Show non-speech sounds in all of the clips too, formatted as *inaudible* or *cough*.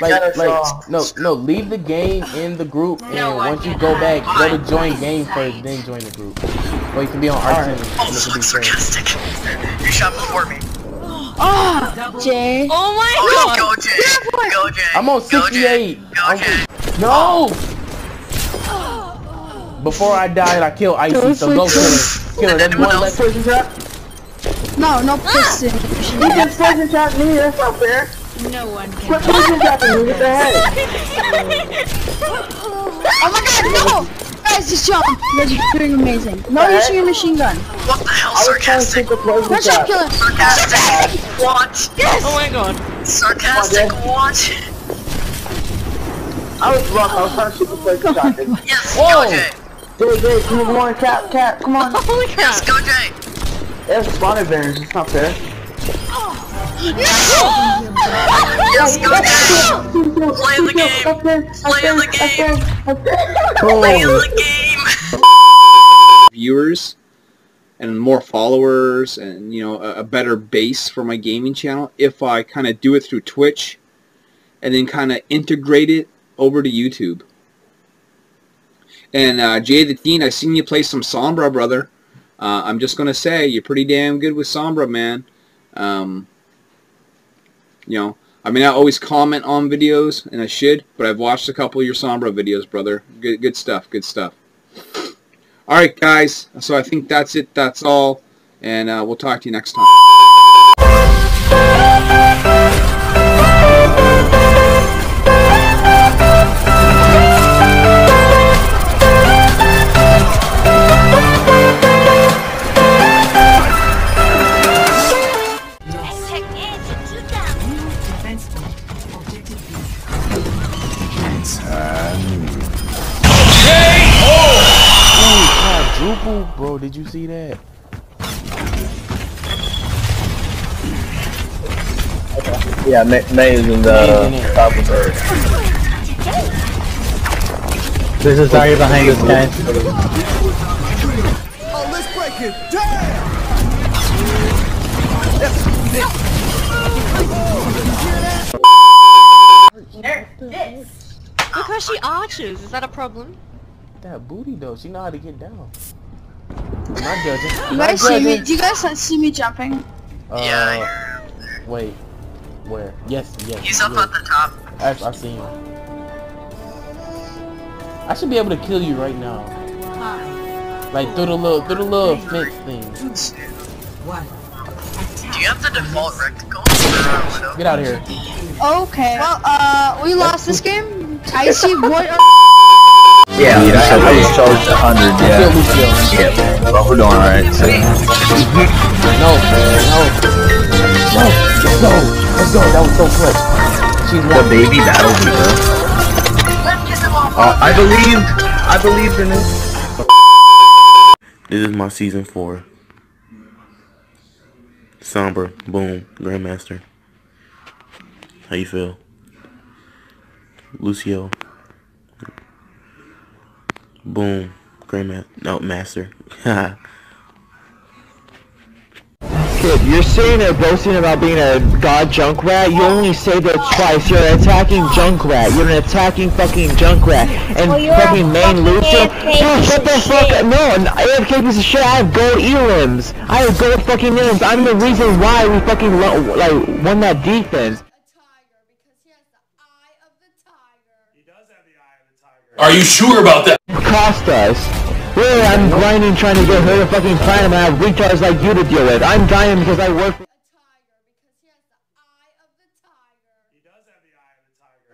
Like, like, no, no, leave the game in the group, and once you go back, go to join game first, then join the group. Or you can be on our team, and Oh, it so can be sarcastic. You shot before me. Oh, *gasps* Jay. Oh my Oh, god! go Jay. Go Jay. I'm on Go Jay. Go I'm- Jay. No! Before I died, I killed Icy, so go kill her. Kill her, that's anyone one else? less. Poison trap? No, no person. You just poison trap me, that's not fair. No one can. Quit poison trapping me, what the heck? Oh my god, no! Guys, just jump. You guys are doing amazing. No using your machine gun. What the hell, I was trying to sarcastic? take the poison One shot trap. kill him. Sarcastic. What? Yes! Oh my god. Sarcastic, what? I was wrong, I was trying to shoot the oh poison trap. Yes, Whoa. go Jay. Dude, dude, come on, cap, cap, come on. Oh Holy Yes, crap. go Jay. There's a spawn advantage, it's not fair. Oh. Yes, go Jay. Play the game. Play the game. Play the game. viewers and more followers and you know a, a better base for my gaming channel if I kind of do it through Twitch and then kind of integrate it over to YouTube. And uh, Jay the Teen, I seen you play some Sombra, brother. Uh, I'm just gonna say you're pretty damn good with Sombra, man. Um, you know, I mean, I always comment on videos, and I should, but I've watched a couple of your Sombra videos, brother. Good, good stuff. Good stuff. All right, guys. So I think that's it. That's all, and uh, we'll talk to you next time. Yeah, Mei, Mei is in the top of her. There's a target behind us, guys. Oh, let's break it. Look how she arches. Is that a problem? That booty though, she know how to get down. I'm not judging. You not guys see me? judging. Do you guys see me jumping? Uh, Yeah, wait. Where? Yes, yes. he's up yes. at the top. I, I see him. I should be able to kill you right now. Like through the little, through the little fence thing. What? Do you have the default rectangle? Or, uh. Get out of here. Okay. Well, uh, we lost this game. I see what. Yeah, I, I just charged a hundred, yeah. Lucio. Yeah, but we're doing alright, so. *laughs* No, no. No, let's go. Let's go. That was so quick. She's The baby battle Viva. Uh, I believed, I believed in it. This is my season four. Sombra, boom, Grandmaster. How you feel? Lucio. Boom, Grandmaster. No, Master. *laughs* Kid, you're sitting there boasting about being a god Junkrat. You only say that twice. You're an attacking Junkrat. You're an attacking fucking Junkrat. And fucking main Lucio. Dude, ah, shut the fuck up. No, an AFK piece of shit. I have gold elims. I have gold fucking elims. I'm the reason why we fucking lo- like won that defense. Are you sure about that? cost us. Really, I'm grinding trying to get her to fucking platinum and I have retards like you to deal with. I'm dying because I work for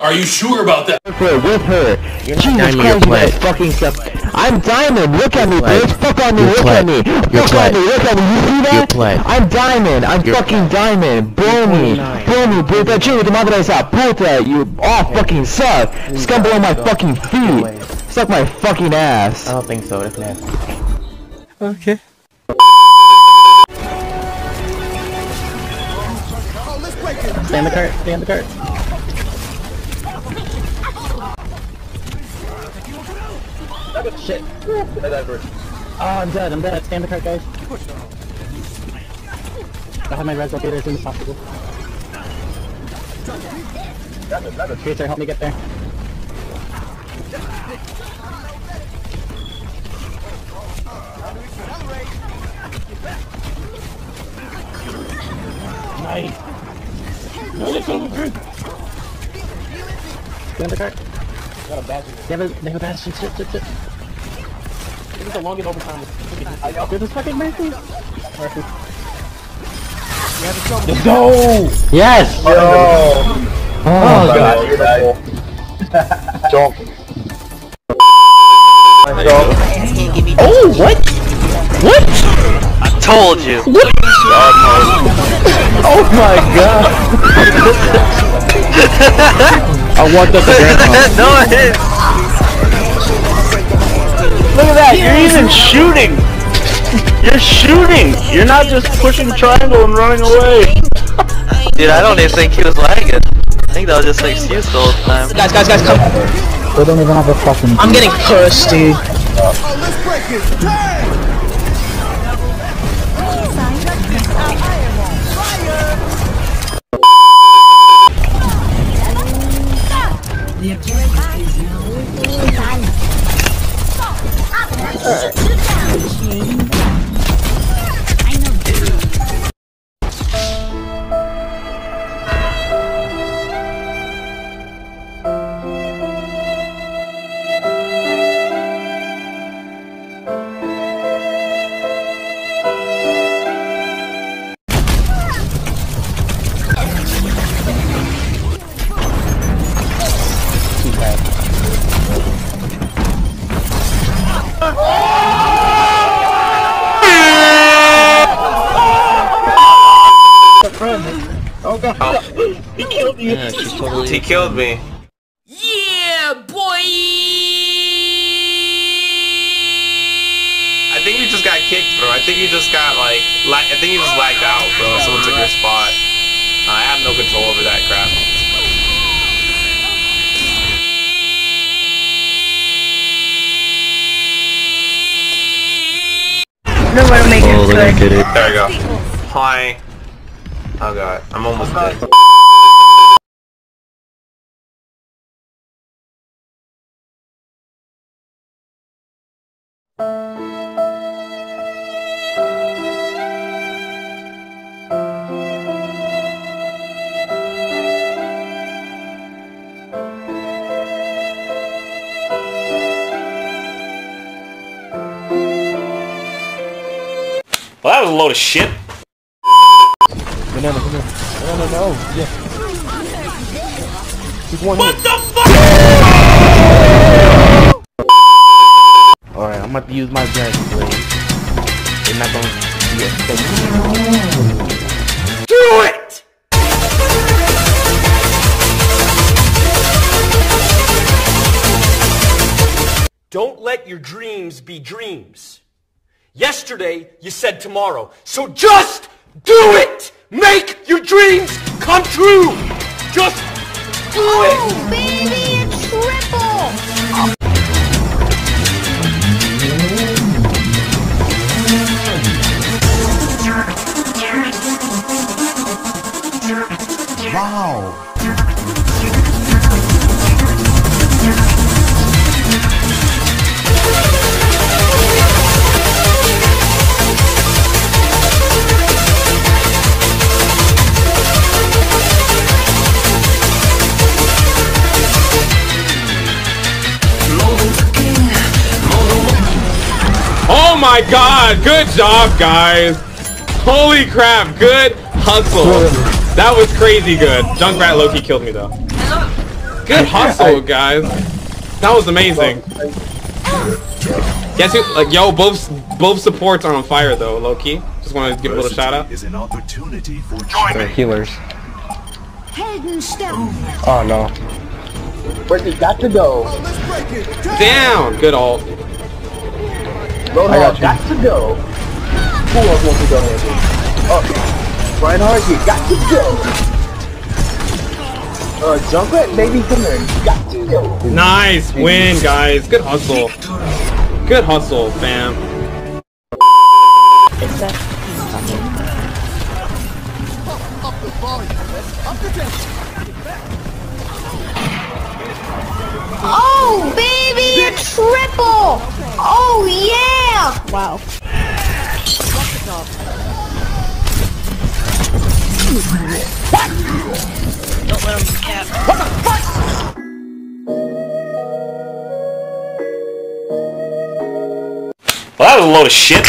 Are you sure about that? her with her. You're Jesus Christ, you you're guys fucking stuff. I'm diamond. Look at me, Plat. bitch. Fuck on me. You're Look Plat. at me. You're Fuck Plat. on me. Look at me. You see that? You're Plat. I'm diamond. I'm You're fucking diamond. Blow me. 29. Blow me, puta. Chill with the mother that's out. Puta, you all fucking suck. Scum below my Go. fucking Go away. feet. Suck my fucking ass. I don't think so. That's nasty. Okay. Stay in the cart, stay in the cart. Shit. Oh, I'm dead, I'm dead. Stay in the cart, guys. I have my res locator as soon as possible. Peter, help me get there. Nice. Get in the cart. Got a badge. They have a, they have a bastion. Shit, shit, shit. This is the longest overtime. Get this fucking Murphy. Murphy. Let's go! Yes! Yo! Oh, Oh, god. god. *laughs* Jump. Oh, what? What? I told you. What? *laughs* Oh my god. *laughs* I walked up to grandma. *laughs* no, I didn't. Look at that, you're even shooting! You're shooting! You're not just pushing triangle and running away! Dude, I don't even think he was lagging. I think that was just an excuse the whole time. Guys, guys, guys, come. They don't even have a fucking. I'm getting cursed, dude. Oh god. He killed you. Yeah, totally. He killed me. Yeah, boy! I think you just got kicked, bro. I think you just got like, like I think you just lagged out, bro. Someone took your spot. I have no control over that crap. No way to make Oh, it they're gonna get it. There we go. Hi. Oh god, I'm almost dead. Well, that was a load of shit. Banana, come here. Banana, no. Yeah. He's one what hit. Alright, I'm about to use my dragon blade. They're not gonna be Do it! Don't let your dreams be dreams. Yesterday, you said tomorrow. So just do it! Make your dreams come true! Just do it! Oh, baby, my god, good job guys! Holy crap, good hustle! That was crazy good. Junkrat Loki killed me though. Good hustle, guys. That was amazing. Guess who? Like, yo, both both supports are on fire though, Loki. Just want to give a little shout out. Is an opportunity for They're healers. Oh no. But you got to go. Down. Good ult. Roadhog got, to go. Who else wants to go here? Oh, Reinhardt, you got to go. Uh, Junkrat, baby, come here. You got to go. Nice win, guys. Good hustle. Good hustle, fam. Wow. What? Don't let him cap. What the fuck? Well, that was a load of shit.